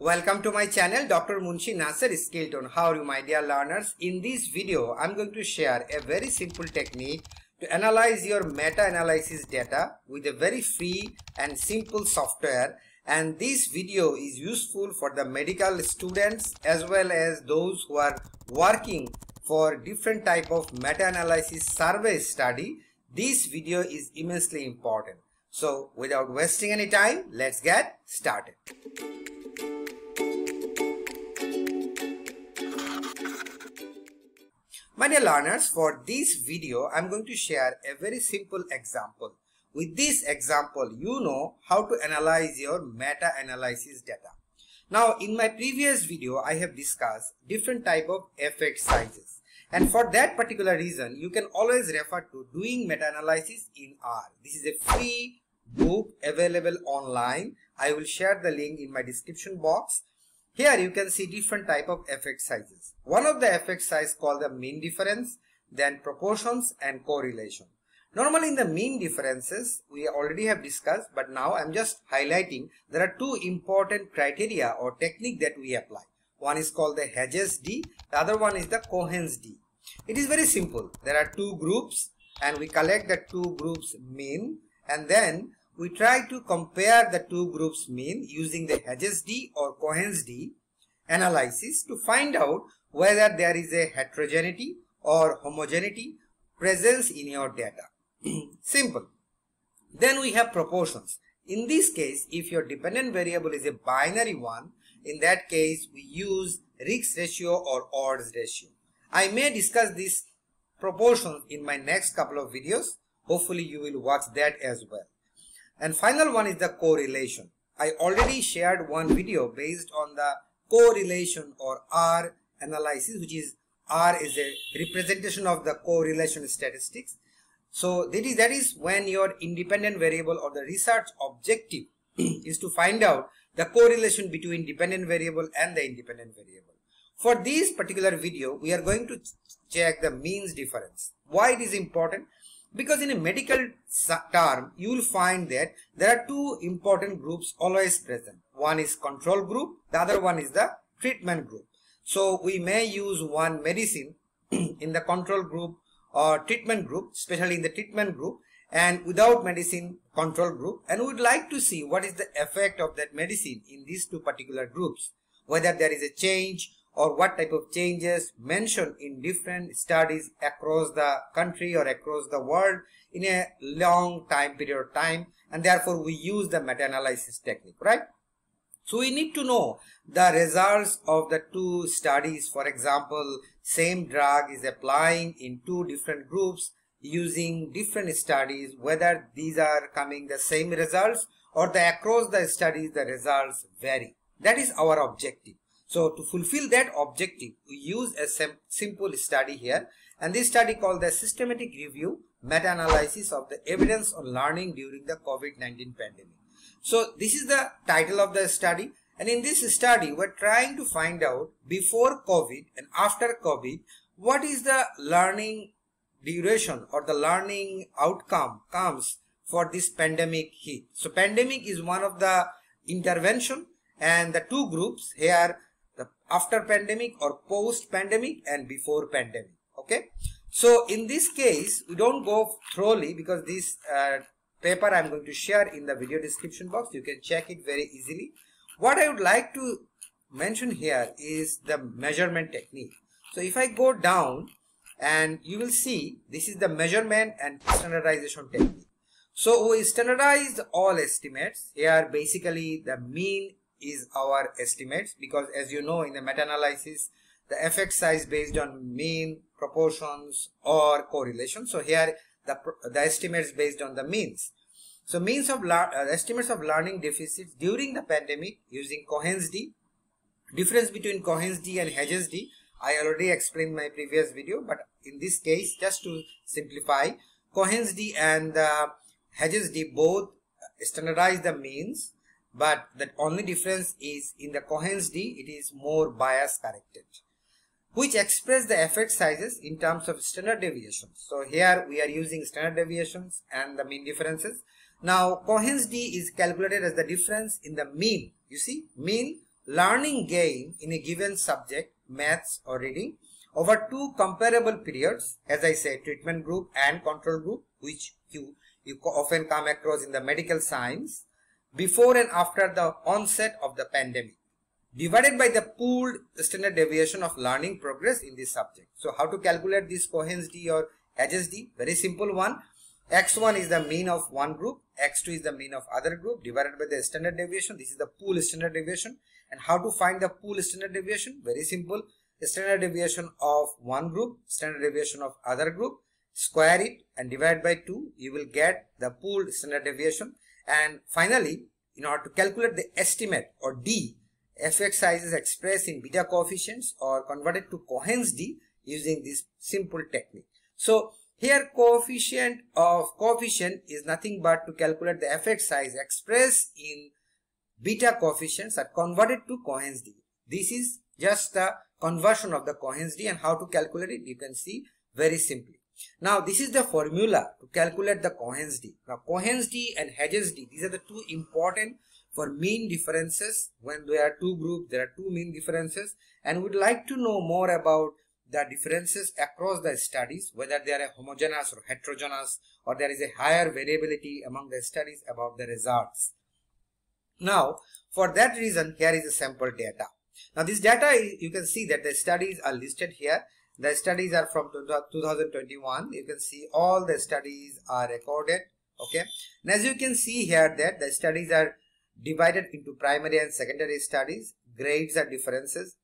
Welcome to my channel Dr. Munshi Naser Skilltone. How are you my dear learners? In this video I'm going to share a very simple technique to analyze your meta-analysis data with a very free and simple software and this video is useful for the medical students as well as those who are working for different type of meta-analysis survey study. This video is immensely important. So without wasting any time, let's get started. My dear learners, for this video, I'm going to share a very simple example. With this example, you know how to analyze your meta-analysis data. Now, in my previous video, I have discussed different type of effect sizes. And for that particular reason, you can always refer to doing meta-analysis in R. This is a free book available online. I will share the link in my description box here you can see different type of effect sizes. One of the effect size called the mean difference, then proportions and correlation. Normally in the mean differences we already have discussed but now I'm just highlighting there are two important criteria or technique that we apply. One is called the Hedges D, the other one is the Cohen's D. It is very simple. There are two groups and we collect the two groups mean and then we try to compare the two groups mean using the Hedges D or Cohen's D analysis to find out whether there is a heterogeneity or homogeneity presence in your data. Simple. Then we have proportions. In this case, if your dependent variable is a binary one, in that case we use risk ratio or odds ratio. I may discuss this proportion in my next couple of videos. Hopefully you will watch that as well. And final one is the correlation. I already shared one video based on the correlation or R analysis which is R is a representation of the correlation statistics. So that is, that is when your independent variable or the research objective is to find out the correlation between dependent variable and the independent variable. For this particular video, we are going to check the means difference. Why it is important? Because in a medical term, you will find that there are two important groups always present. One is control group, the other one is the treatment group. So we may use one medicine in the control group or treatment group, especially in the treatment group and without medicine control group and we would like to see what is the effect of that medicine in these two particular groups. Whether there is a change or what type of changes mentioned in different studies across the country or across the world in a long time period of time and therefore we use the meta-analysis technique right? So we need to know the results of the two studies. For example same drug is applying in two different groups using different studies whether these are coming the same results or the across the studies the results vary. That is our objective so to fulfill that objective, we use a simple study here and this study called the systematic review meta-analysis of the evidence on learning during the COVID-19 pandemic. So this is the title of the study and in this study we're trying to find out before COVID and after COVID what is the learning duration or the learning outcome comes for this pandemic hit. So pandemic is one of the intervention and the two groups here after pandemic or post pandemic and before pandemic okay? So in this case we don't go thoroughly because this uh, paper i'm going to share in the video description box you can check it very easily. What i would like to mention here is the measurement technique. So if i go down and you will see this is the measurement and standardization technique. So we standardized? All estimates. Here basically the mean is our estimates because as you know in the meta-analysis the effect size based on mean proportions or correlation. So here the, the estimates based on the means. So means of uh, estimates of learning deficits during the pandemic using Cohen's D. Difference between Cohen's D and Hedges D I already explained my previous video but in this case just to simplify Cohen's D and uh, Hedges D both standardize the means but the only difference is in the Cohen's D it is more bias corrected which express the effect sizes in terms of standard deviations. So here we are using standard deviations and the mean differences. Now Cohen's D is calculated as the difference in the mean. You see mean learning gain in a given subject, maths or reading, over two comparable periods, as I said, treatment group and control group, which you, you often come across in the medical science, before and after the onset of the pandemic, divided by the pooled standard deviation of learning progress in this subject. So how to calculate this Cohen's d or Hedges d? Very simple one. x1 is the mean of one group, x2 is the mean of other group divided by the standard deviation. This is the pool standard deviation. And how to find the pool standard deviation? Very simple standard deviation of one group, standard deviation of other group, square it and divide by 2, you will get the pooled standard deviation. And finally, in order to calculate the estimate or D, effect size is expressed in beta coefficients or converted to Cohen's D using this simple technique. So here coefficient of coefficient is nothing but to calculate the effect size expressed in beta coefficients are converted to Cohen's D. This is just the conversion of the Cohen's d and how to calculate it you can see very simply. Now this is the formula to calculate the Cohen's d. Now Cohen's d and Hedges d these are the two important for mean differences when there are two groups there are two mean differences and we'd like to know more about the differences across the studies whether they are homogeneous or heterogeneous or there is a higher variability among the studies about the results. Now for that reason here is a sample data. Now this data, you can see that the studies are listed here. The studies are from 2021. You can see all the studies are recorded. Okay. And as you can see here that the studies are divided into primary and secondary studies. Grades are differences,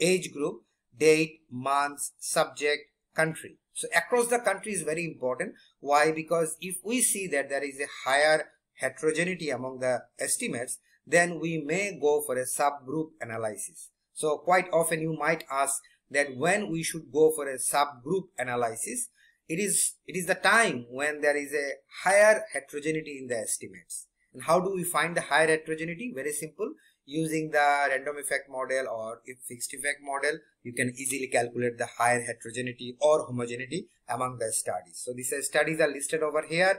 age group, date, months, subject, country. So across the country is very important. Why? Because if we see that there is a higher heterogeneity among the estimates, then we may go for a subgroup analysis. So quite often you might ask that when we should go for a subgroup analysis, it is, it is the time when there is a higher heterogeneity in the estimates. And how do we find the higher heterogeneity? Very simple. Using the random effect model or fixed effect model, you can easily calculate the higher heterogeneity or homogeneity among the studies. So these studies are listed over here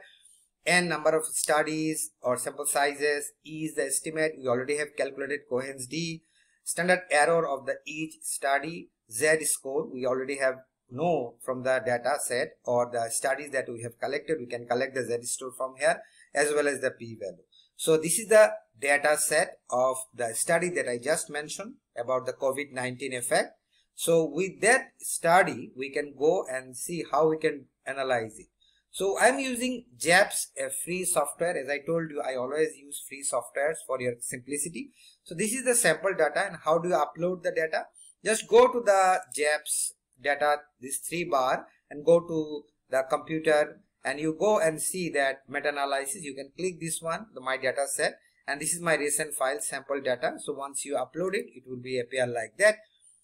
n number of studies or sample sizes, E is the estimate, we already have calculated Cohen's D, standard error of the each study, Z score, we already have know from the data set or the studies that we have collected, we can collect the Z score from here as well as the p value. So this is the data set of the study that I just mentioned about the COVID-19 effect. So with that study, we can go and see how we can analyze it. So I'm using JASP, a free software. As I told you, I always use free softwares for your simplicity. So this is the sample data and how do you upload the data? Just go to the JASP data, this three bar and go to the computer and you go and see that meta-analysis. You can click this one, the my data set and this is my recent file sample data. So once you upload it, it will be appear like that.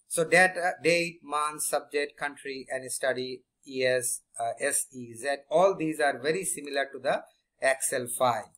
So data, date, month, subject, country and study ES, uh, SEZ, all these are very similar to the Excel file.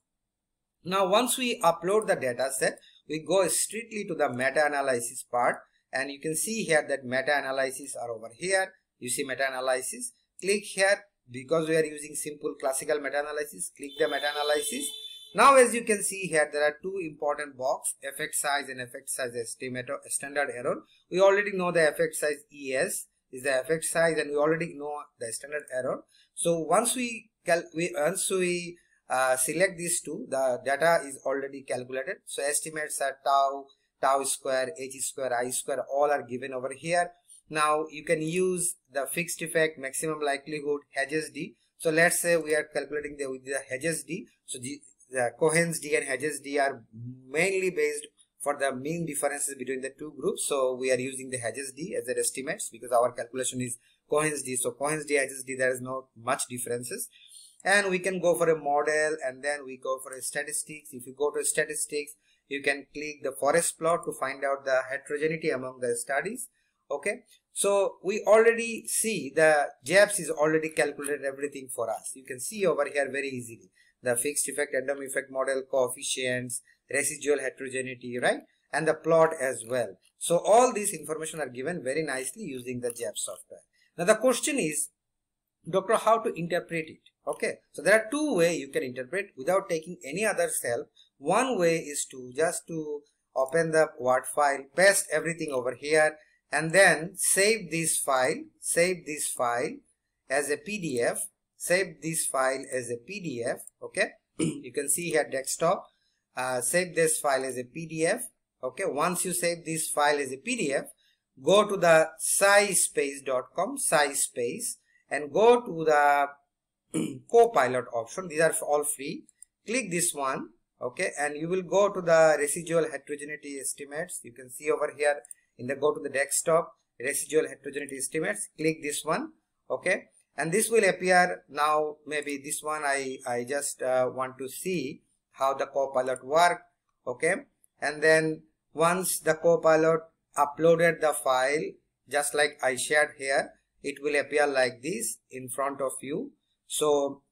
Now once we upload the data set, we go strictly to the meta-analysis part and you can see here that meta-analysis are over here. You see meta-analysis. Click here because we are using simple classical meta-analysis. Click the meta-analysis. Now as you can see here there are two important box effect size and effect size estimate standard error. We already know the effect size ES is the effect size and we already know the standard error. So once we, we once we uh, select these two, the data is already calculated. So estimates are tau, tau square, h square, i square, all are given over here. Now you can use the fixed effect maximum likelihood Hedges D. So let's say we are calculating the, with the Hedges D. So the, the Cohen's D and Hedges D are mainly based for the mean differences between the two groups. So we are using the Hedges D as their estimates because our calculation is Cohen's D. So Cohen's D, Hedges D, there is no much differences. And we can go for a model and then we go for a statistics. If you go to statistics, you can click the forest plot to find out the heterogeneity among the studies. Okay. So we already see the JASP is already calculated everything for us. You can see over here very easily the fixed effect, random effect model, coefficients, residual heterogeneity, right? And the plot as well. So all these information are given very nicely using the JASP software. Now the question is, doctor, how to interpret it? Okay, so there are two way you can interpret without taking any other cell. One way is to just to open the word file paste everything over here and then save this file save this file as a pdf save this file as a pdf okay? You can see here desktop uh, save this file as a pdf okay? Once you save this file as a pdf go to the scispace.com scispace and go to the copilot option. These are all free. Click this one okay and you will go to the residual heterogeneity estimates. You can see over here in the go to the desktop residual heterogeneity estimates. Click this one okay? And this will appear now maybe this one i i just uh, want to see how the copilot work okay? And then once the copilot uploaded the file just like i shared here it will appear like this in front of you. So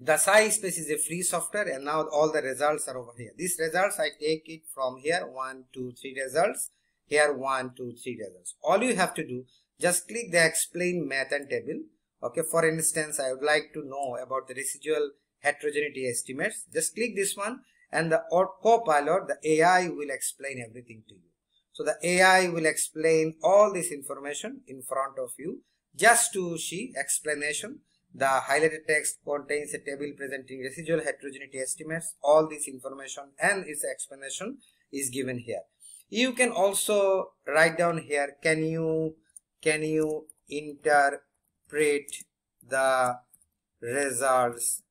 the Scispace is a free software and now all the results are over here. These results I take it from here one, two, three results. Here one, two, three results. All you have to do just click the explain math and table. Okay, for instance, I would like to know about the residual heterogeneity estimates. Just click this one and the copilot, the AI will explain everything to you. So the AI will explain all this information in front of you just to see explanation the highlighted text contains a table presenting residual heterogeneity estimates. All this information and its explanation is given here. You can also write down here, can you, can you interpret the results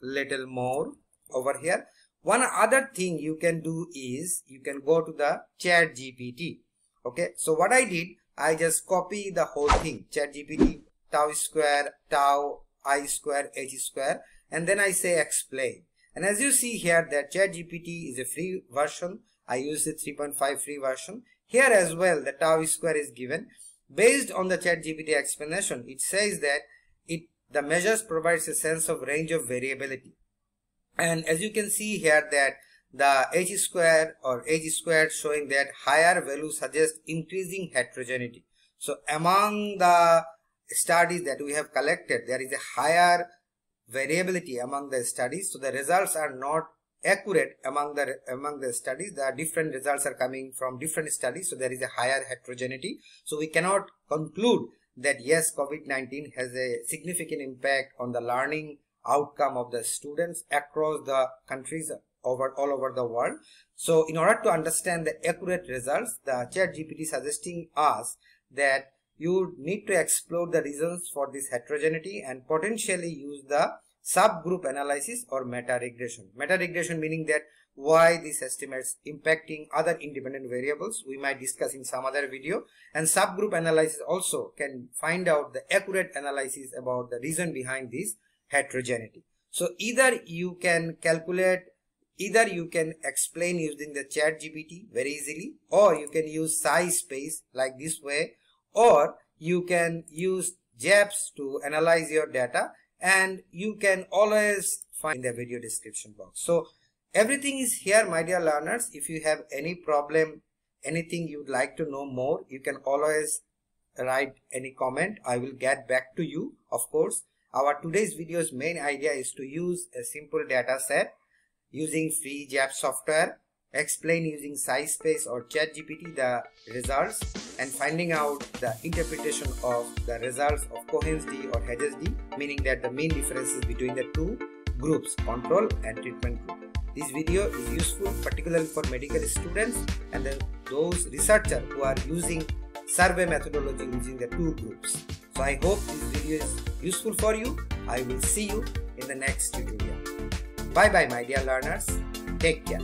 little more over here. One other thing you can do is you can go to the chat GPT. Okay. So what I did, I just copy the whole thing chat GPT tau square, tau, i square, h square and then I say explain. And as you see here that ChatGPT is a free version. I use the 3.5 free version. Here as well the tau square is given. Based on the ChatGPT explanation, it says that it the measures provides a sense of range of variability. And as you can see here that the h square or h squared showing that higher value suggests increasing heterogeneity. So among the studies that we have collected, there is a higher variability among the studies. So the results are not accurate among the among the studies. The different results are coming from different studies. So there is a higher heterogeneity. So we cannot conclude that yes, COVID-19 has a significant impact on the learning outcome of the students across the countries over all over the world. So in order to understand the accurate results, the chat GPT suggesting us that you need to explore the reasons for this heterogeneity and potentially use the subgroup analysis or meta-regression. Meta-regression meaning that why these estimates impacting other independent variables we might discuss in some other video and subgroup analysis also can find out the accurate analysis about the reason behind this heterogeneity. So either you can calculate either you can explain using the chat GPT very easily or you can use Scispace like this way or you can use JASP to analyze your data and you can always find the video description box. So everything is here my dear learners. If you have any problem, anything you'd like to know more, you can always write any comment. I will get back to you of course. Our today's video's main idea is to use a simple data set using free JASP software explain using Scispace or ChatGPT the results and finding out the interpretation of the results of Cohen's d or Hedges d meaning that the mean differences between the two groups control and treatment group. This video is useful particularly for medical students and those researchers who are using survey methodology using the two groups. So I hope this video is useful for you. I will see you in the next tutorial. Bye bye my dear learners. Take care.